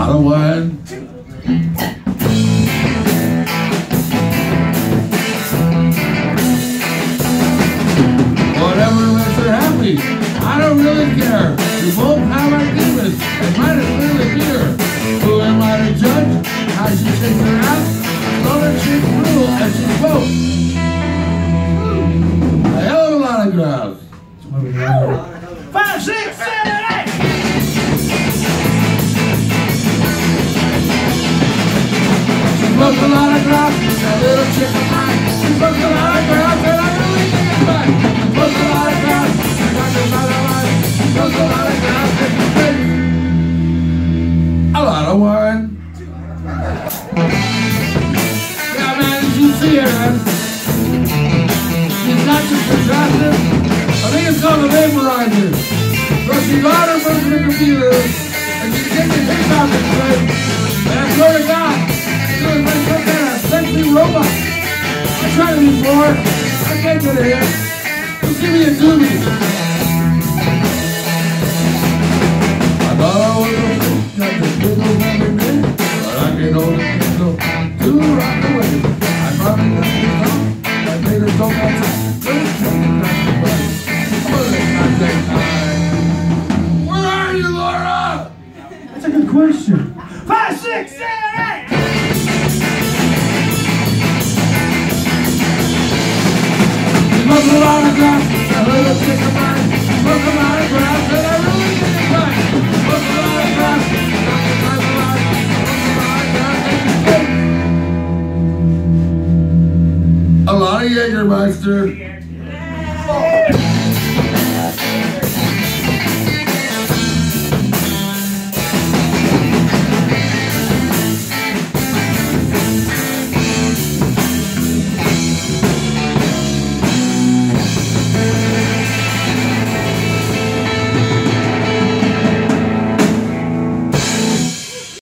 bottle wine. Whatever makes her happy, I don't really care. We both have our demons, and mine is really dear. Who am I to judge? How she shakes her out, Love her, she's brutal, and she's both. A hell of a lot of grounds. Five, six, seven, eight. She a lot of grass, that little chick of mine. She smokes a lot of grass, and I really think it's fine. She smokes a lot of grass, she got this out of line. She smokes a lot of grass, and she drinks a lot of wine. Yeah, man, did you see her, man? She's not just attractive. I think it's called a vaporizer. So she got her personal computer, and she's taking his out this way. Tried. I can't get. Just give me a doobie. I thought I was a fish, got the big old woman in, but I can't hold it still. Too rock away. I probably got this off. I made her so much. Let's take it back to bed. It's not that time. Where are you, Laura? That's a good question. Five, six, seven, eight. A lot of Jägermeister.